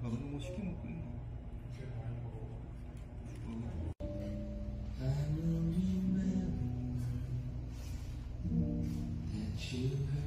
다른 거 시켜 먹고 있나? 트위터라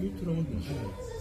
Kültür olmuş. Evet.